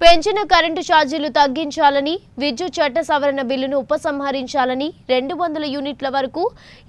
పెంచిన కరెంటు ఛార్జీలు తగ్గించాలని విద్యుత్ చట్ట సవరణ బిల్లును ఉపసంహరించాలని రెండు వందల యూనిట్ల వరకు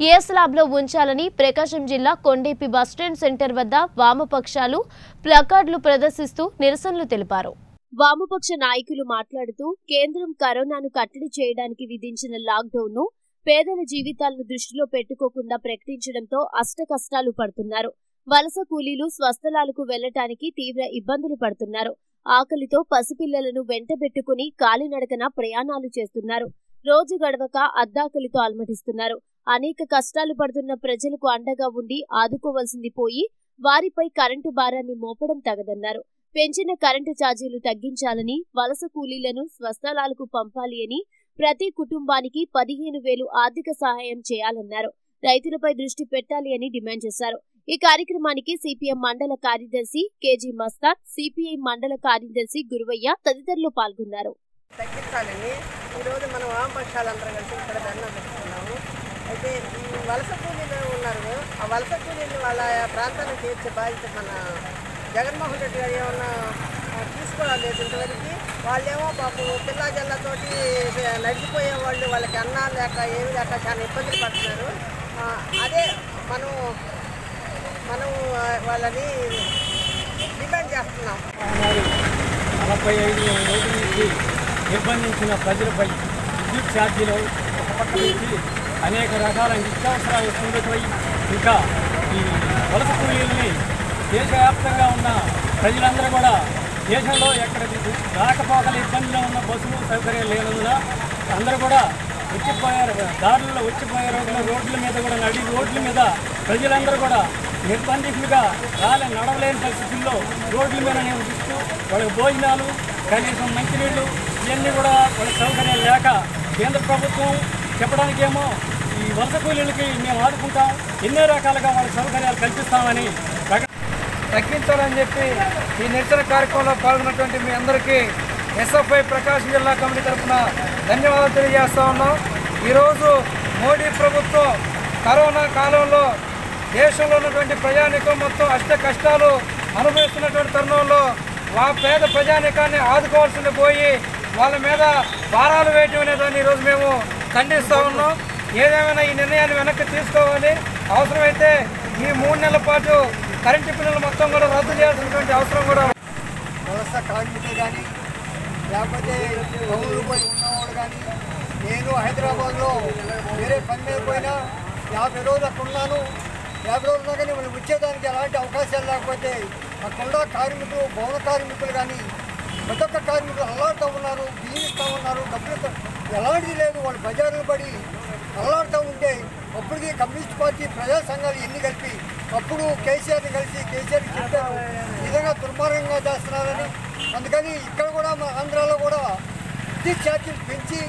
ఏ స్లాబ్లో ఉంచాలని ప్రకాశం జిల్లా కొండేపి బస్టాండ్ సెంటర్ వద్ద వామపక్షాలు ప్లకార్డులు ప్రదర్శిస్తూ నిరసనలు తెలిపారు. వామపక్ష నాయకులు మాట్లాడుతూ కేంద్రం కరోనాను కట్టడి చేయడానికి విధించిన లాక్డౌన్ను పేదల జీవితాలను దృష్టిలో పెట్టుకోకుండా ప్రకటించడంతో అష్టకష్టాలు పడుతున్నారు. వలస కూలీలు స్వస్థలాలకు వెళ్ళటానికి తీవ్ర ఇబ్బందులు పడుతున్నారు. ఆకలితో పసిపిల్లలను వెంటబెట్టుకుని కాలినడకన ప్రయాణాలు చేస్తున్నారు. రోజు గడవక అద్దాకలితో అలమటిస్తున్నారు అనేక కష్టాలు పడుతున్న ప్రజలకు అండగా ఉండి ఆదుకోవాల్సింది పోయి వారిపై కరెంటు భారాన్ని మోపడం తగదన్నారు. పెంచిన కరెంటు ఛార్జీలు తగ్గించాలని వలస కూలీలను స్వస్థలాలకు పంపాలి అని ప్రతి కుటుంబానికి పదిహేను వేలు ఆర్థిక సహాయం చేయాలన్నారు. రైతులపై దృష్టి పెట్టాలి అని డిమాండ్ చేశారు. ఈ కార్యక్రమానికి సిపిఎం మండల కార్యదర్శి కేజీ మస్తాన్ సిపిఐ మండల కార్యదర్శి గురువయ్య తదితరులు పాల్గొన్నారు. తగ్గించాలని ఈరోజు మనం వామపక్షాలందరం కలిసి ఇక్కడ ధర్నా పెట్టుకున్నాము. అయితే ఈ వలస కూలీలు ఉన్నారు. ఆ వలస కూలీలు వాళ్ళ ప్రాంతానికి చేర్చే బాధ్యత మన జగన్మోహన్ రెడ్డి గారు ఏమన్నా ఆ, తీసుకోవాలి ఇంతవరకు వాళ్ళేమో పాపం పిల్లా జల్లతోటి నడిచిపోయే వాళ్ళు వాళ్ళకి అన్నా లేక ఏమి లేక చాలా ఇబ్బందులు పడుతున్నారు. అదే మనం మనం వాళ్ళని డిమాండ్ చేస్తున్నాం. నలభై ఐదు రోజుల నుంచి నిర్బంధించిన ప్రజలపై విద్యుత్ ఛార్జీలు ఒక పక్క నుంచి అనేక రకాల నిత్యావసరాలు వస్తుండటమై ఇంకా ఈ వలస కూలీలని దేశవ్యాప్తంగా ఉన్న ప్రజలందరూ కూడా దేశంలో ఎక్కడ రాకపోకల ఇబ్బందిలో ఉన్న బస్సులు సౌకర్యాలు లేనందున అందరూ కూడా వచ్చిపోయారు దారుల్లో వచ్చిపోయే రోడ్ల రోడ్ల మీద కూడా నడి రోడ్ల మీద ప్రజలందరూ కూడా నిర్బంధితులుగా రాలే నడవలేని పరిస్థితుల్లో రోడ్ల మీద నివసిస్తూ వాళ్ళకి భోజనాలు కనీసం మంచినీళ్ళు ఇవన్నీ కూడా వాళ్ళ సౌకర్యాలు లేక కేంద్ర ప్రభుత్వం చెప్పడానికేమో ఈ వలస కూలీలకి మేము ఆదుకుంటాం. ఎన్నో రకాలుగా వాళ్ళ సౌకర్యాలు కల్పిస్తామని తగ్గించాలని చెప్పి ఈ నిరసన కార్యక్రమంలో పాల్గొన్నటువంటి మీ అందరికీ ఎస్ఎఫ్ఐ ప్రకాశం జిల్లా కమిటీ తరఫున ధన్యవాదాలు తెలియజేస్తా ఉన్నాం. ఈరోజు మోడీ ప్రభుత్వం కరోనా కాలంలో దేశంలో ఉన్నటువంటి ప్రజానికం మొత్తం అష్ట కష్టాలు అనుభవిస్తున్నటువంటి తరుణంలో వా పేద ప్రజానికాన్ని ఆదుకోవాల్సింది పోయి వాళ్ళ మీద భారాలు వేయటం అనే దాన్ని ఈరోజు మేము ఖండిస్తూ ఉన్నాం. ఏదేమైనా ఈ నిర్ణయాన్ని వెనక్కి తీసుకోవాలి. అవసరమైతే ఈ మూడు నెలల పాటు కరెంటు బిల్లులు మొత్తం కూడా రద్దు చేయాల్సినటువంటి అవసరం కూడా వలస కార్మికులు కానీ లేకపోతే టౌన్లు పోయి కానీ నేను హైదరాబాద్లో వేరే పని మీద పోయినా యాభై రోజులు అక్కడ ఉన్నాను యాభై రోజులు కానీ వాళ్ళు వచ్చేదానికి ఎలాంటి అవకాశాలు లేకపోతే అక్కడ కార్మికులు భవన కార్మికులు కానీ ప్రతి ఒక్క కార్మికులు అల్లాడుతూ ఉన్నారు బియ్యం ఇస్తూ ఉన్నారు. డబ్బులు ఎలాంటిది లేదు. వాళ్ళు బజార్లు పడి అల్లాడుతూ ఉంటే అప్పటికి కమ్యూనిస్ట్ పార్టీ ప్రజా సంఘాలు ఎన్ని కలిపి అప్పుడు కేసీఆర్ని కలిసి కేసీఆర్కి చెప్పారు. విధంగా దుర్మార్గంగా చేస్తున్నారని. అందుకని ఇక్కడ కూడా మా ఆంధ్రాలో కూడా విద్యుత్ ఛార్జీలు పెంచి